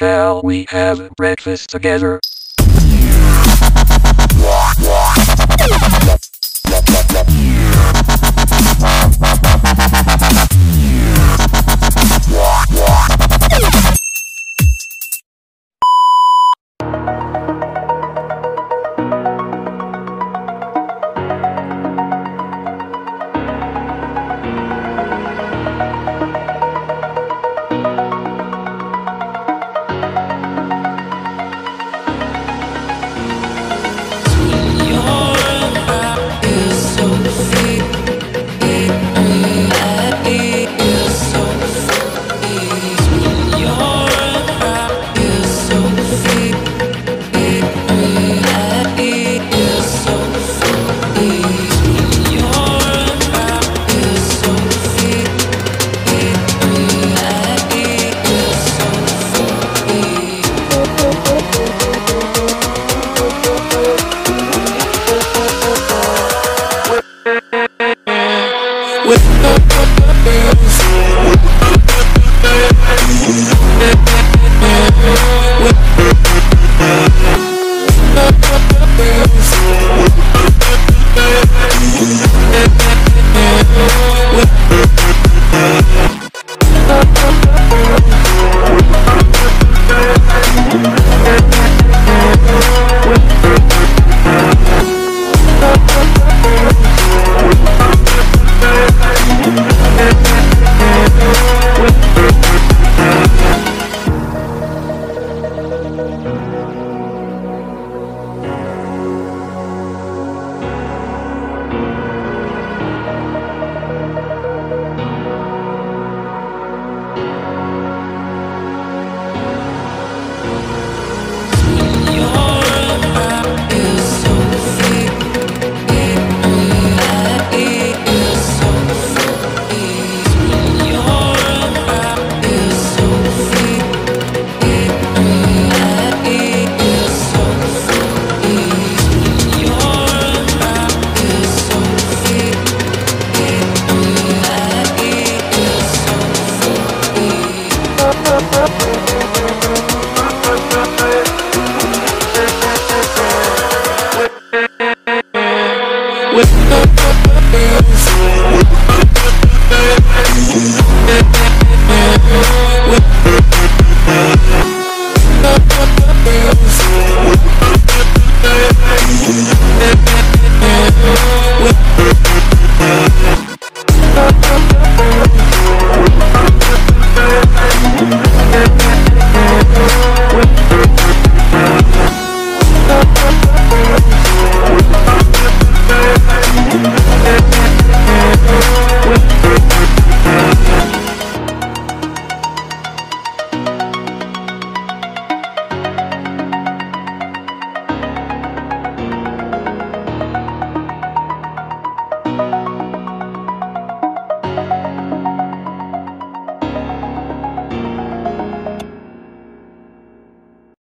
Shall we have breakfast together?